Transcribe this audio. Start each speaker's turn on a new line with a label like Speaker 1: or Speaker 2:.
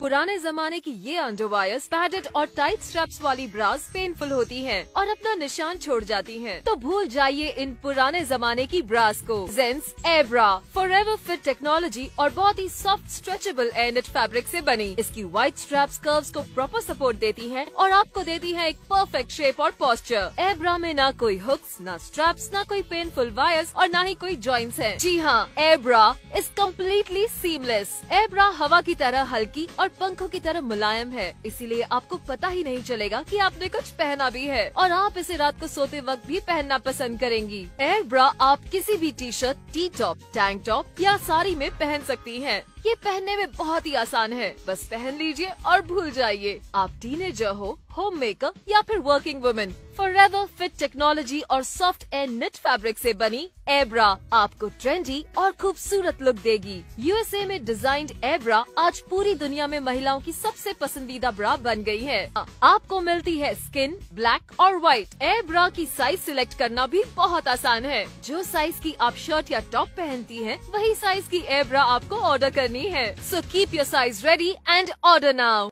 Speaker 1: पुराने जमाने की ये अंडरवायर्स पैडेड और टाइट स्ट्रैप्स वाली ब्रास पेनफुल होती हैं और अपना निशान छोड़ जाती हैं। तो भूल जाइए इन पुराने जमाने की ब्रास को। Gents Abra for ever fit technology और बहुत ही सॉफ्ट स्ट्रेचेबल एंड फैब्रिक से बनी। इसकी व्हाइट स्ट्रैप्स कर्व्स को प्रॉपर सपोर्ट देती है और आपको देती है एक परफेक्ट शेप और पोस्चर एब्रा में ना कोई हुक्स ना स्ट्रैप्स ना कोई पेनफुल वायर्स और ना ही कोई जॉइंट्स है। जी हाँ Abra is completely seamless Abra हवा की तरह हल्की और पंखों की तरह मुलायम है। इसीलिए आपको पता ही नहीं चलेगा कि आपने कुछ पहना भी है। और आप इसे रात को सोते वक्त भी पहनना पसंद करेंगी। एयर ब्रा आप किसी भी T shirt T top tank top या साड़ी में पहन सकती हैं। ये पहनने में बहुत ही आसान है। बस पहन लीजिए और भूल जाइए। आप टीनेजर हो होम मेकर या फिर working women for ever fit technology और सॉफ्ट एंड निट फैब्रिक से बनी एब्रा आपको ट्रेंडी और खूबसूरत लुक देगी। यूएसए में डिजाइंड एब्रा आज पूरी दुनिया में महिलाओं की सबसे पसंदीदा ब्रा बन गई है। आपको मिलती है स्किन ब्लैक और व्हाइट एब्रा की साइज़ सिलेक्ट करना भी बहुत आसान है। जो साइज़ की आप शर्ट या टॉप पहनती है, वही साइज़ की एब्रा आपको ऑर्डर करनी है so keep your size ready and order now